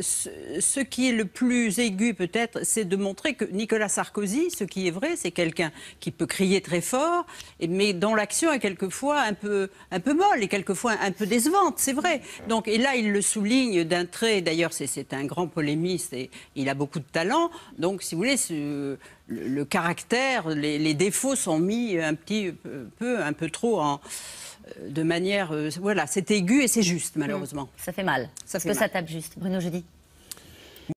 ce, qui est le plus aigu peut-être, c'est de montrer que Nicolas Sarkozy, ce qui est vrai, c'est quelqu'un qui peut crier très fort, mais dont l'action est quelquefois un peu, molle et quelquefois un peu décevante, c'est vrai. Donc, et là, il le souligne d'un trait, d'ailleurs, c'est- un grand polémiste et il a beaucoup de talent. Donc, si vous voulez, le caractère, les, les défauts sont mis un petit peu, un peu trop en de manière, euh, voilà, c'est aigu et c'est juste malheureusement. Ça fait mal. Ça fait que mal. ça tape juste? Bruno Jeudi